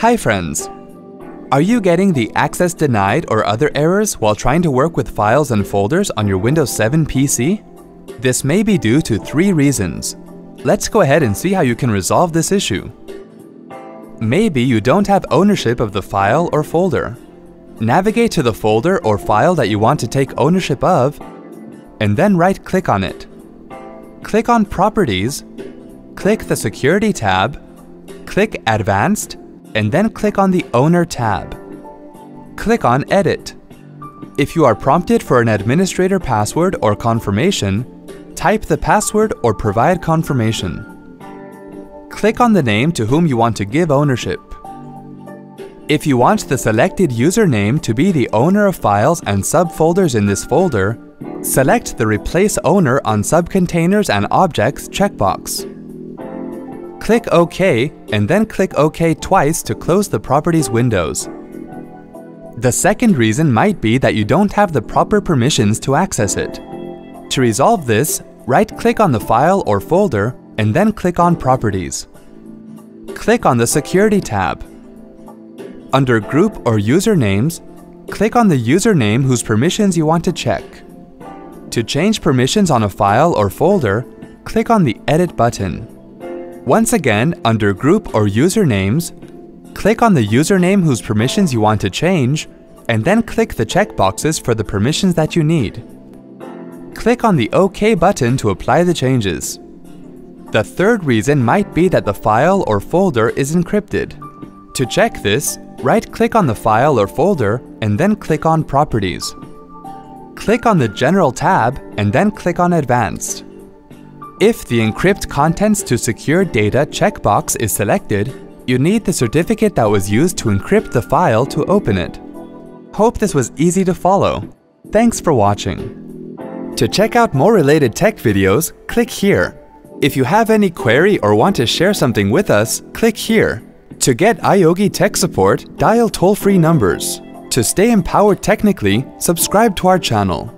Hi friends! Are you getting the access denied or other errors while trying to work with files and folders on your Windows 7 PC? This may be due to three reasons. Let's go ahead and see how you can resolve this issue. Maybe you don't have ownership of the file or folder. Navigate to the folder or file that you want to take ownership of, and then right-click on it. Click on Properties, click the Security tab, click Advanced, and then click on the Owner tab. Click on Edit. If you are prompted for an administrator password or confirmation, type the password or provide confirmation. Click on the name to whom you want to give ownership. If you want the selected username to be the owner of files and subfolders in this folder, select the Replace Owner on Subcontainers and Objects checkbox. Click OK and then click OK twice to close the Properties windows. The second reason might be that you don't have the proper permissions to access it. To resolve this, right-click on the file or folder and then click on Properties. Click on the Security tab. Under Group or Usernames, click on the username whose permissions you want to check. To change permissions on a file or folder, click on the Edit button. Once again, under Group or Usernames, click on the username whose permissions you want to change, and then click the checkboxes for the permissions that you need. Click on the OK button to apply the changes. The third reason might be that the file or folder is encrypted. To check this, right-click on the file or folder and then click on Properties. Click on the General tab and then click on Advanced. If the Encrypt Contents to Secure Data checkbox is selected, you need the certificate that was used to encrypt the file to open it. Hope this was easy to follow. Thanks for watching. To check out more related tech videos, click here. If you have any query or want to share something with us, click here. To get iYogi tech support, dial toll-free numbers. To stay empowered technically, subscribe to our channel.